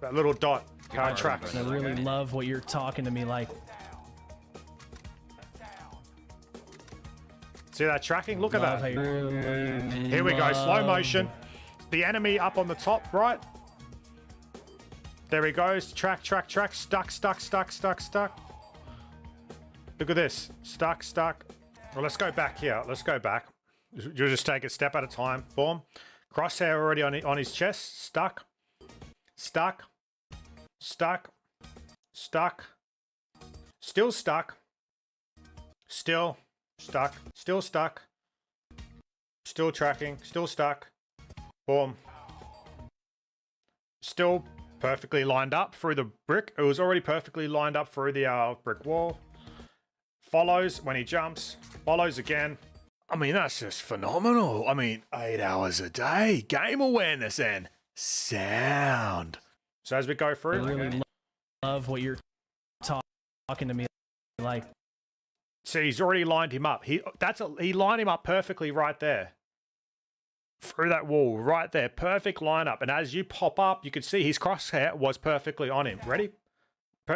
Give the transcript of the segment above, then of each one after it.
That little dot tracks. I really love what you're talking to me like. See that tracking? Look at that. really Here we go, slow motion. The enemy up on the top right. There he goes. Track, track, track. Stuck, stuck, stuck, stuck, stuck. Look at this. Stuck, stuck. Well, let's go back here. Let's go back. You'll just take a step at a time. Boom. Crosshair already on, on his chest. Stuck. Stuck. Stuck. Stuck. Still stuck. Still stuck. Still stuck. Still tracking. Still stuck. Boom. Still perfectly lined up through the brick. It was already perfectly lined up through the uh, brick wall. Follows when he jumps. Follows again. I mean, that's just phenomenal. I mean, eight hours a day, game awareness and sound. So as we go through, I really lo- love what you're talk- talking to me like. See, he's already lined him up. He that's a, he lined him up perfectly right there. Through that wall, right there, perfect lineup. And as you pop up, you can see his crosshair was perfectly on him. Ready?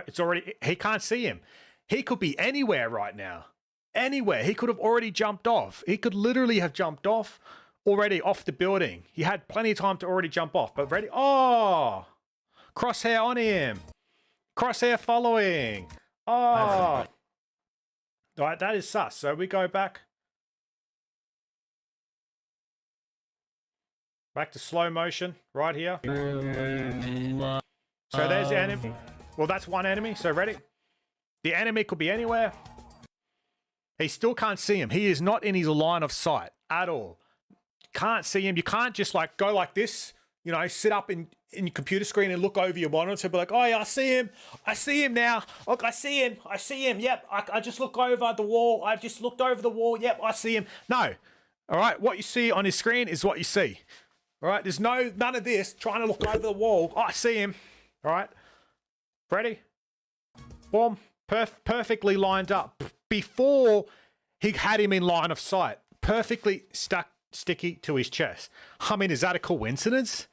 It's already he can't see him. He could be anywhere right now. Anywhere. He could have already jumped off. He could literally have jumped off already off the building. He had plenty of time to already jump off. But ready? Oh, crosshair on him. Crosshair following. Oh. All right, that is sus. So we go back. Back to slow motion right here. So there's the enemy. Well, that's one enemy. So ready? The enemy could be anywhere. He still can't see him. He is not in his line of sight at all. Can't see him. You can't just like go like this, you know, sit up in, in your computer screen and look over your monitor, and be like, oh yeah, I see him. I see him now. Look, I see him. I see him. Yep. I, I just look over the wall. I've just looked over the wall. Yep. I see him. No. All right. What you see on his screen is what you see. All right. There's no, none of this trying to look over the wall. Oh, I see him. All right. Ready? Boom. Perf- perfectly lined up before he had him in line of sight. Perfectly stuck, sticky to his chest. I mean, is that a coincidence?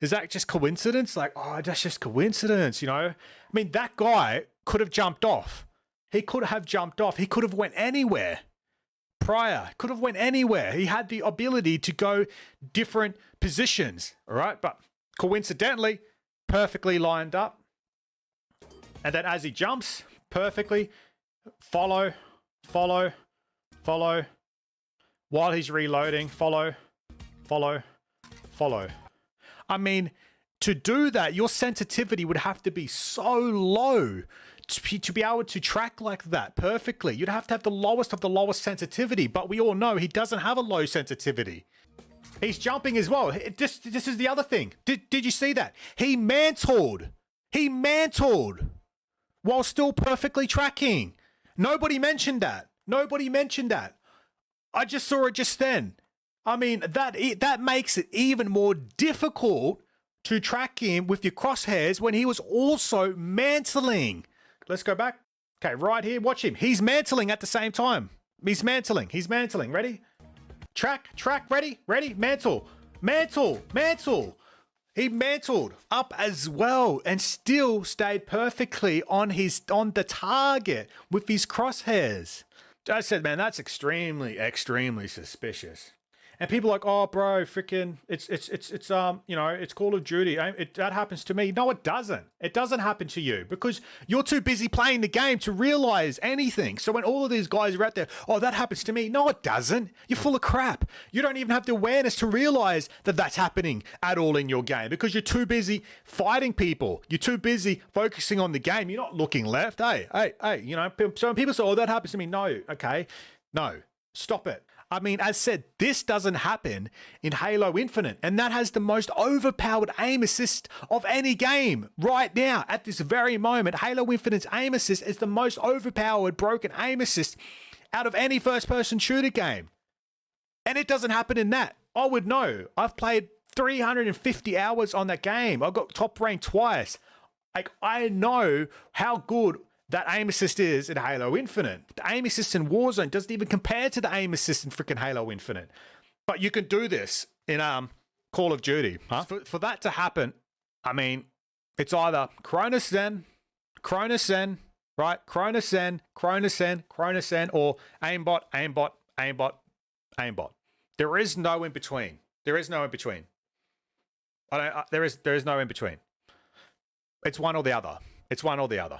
Is that just coincidence? Like, oh, that's just coincidence, you know? I mean, that guy could have jumped off. He could have jumped off. He could have went anywhere prior. Could have went anywhere. He had the ability to go different positions, all right? But coincidentally, perfectly lined up. And then as he jumps, perfectly follow, follow, follow. While he's reloading, follow, follow, follow. I mean, to do that, your sensitivity would have to be so low to be, to be able to track like that perfectly. You'd have to have the lowest of the lowest sensitivity, but we all know he doesn't have a low sensitivity. He's jumping as well. This, this is the other thing. Did, did you see that? He mantled. He mantled while still perfectly tracking. Nobody mentioned that. Nobody mentioned that. I just saw it just then. I mean, that that makes it even more difficult to track him with your crosshairs when he was also mantling. Let's go back. Okay, right here, watch him. He's mantling at the same time. He's mantling. He's mantling. Ready? Track, track, ready, ready, mantle, mantle, mantle. He mantled up as well and still stayed perfectly on his on the target with his crosshairs. I said, man, that's extremely, extremely suspicious. And people are like, oh, bro, freaking, it's it's it's it's um, you know, it's Call of Duty. Eh, It, that happens to me. No, it doesn't. It doesn't happen to you because you're too busy playing the game to realize anything. So when all of these guys are out there, oh, that happens to me. No, it doesn't. You're full of crap. You don't even have the awareness to realize that that's happening at all in your game because you're too busy fighting people. You're too busy focusing on the game. You're not looking left. Hey, hey, hey. You know, so when people say, oh, that happens to me. No, okay, no, stop it. I mean, as said, this doesn't happen in Halo Infinite, and that has the most overpowered aim assist of any game right now. At this very moment, Halo Infinite's aim assist is the most overpowered broken aim assist out of any first person shooter game. And it doesn't happen in that. I would know. I've played 350 hours on that game. I got top ranked twice. Like, I know how good that aim assist is in Halo Infinite. The aim assist in Warzone doesn't even compare to the aim assist in freaking Halo Infinite. But you can do this in um Call of Duty. For, for that to happen, I mean, It's either Cronus Zen, Cronus Zen, right? Cronus Zen, Cronus Zen, Cronus Zen, or aimbot, aimbot, aimbot, aimbot. There is no in between. There is no in between. I don't, uh, there is there is no in between. It's one or the other. It's one or the other.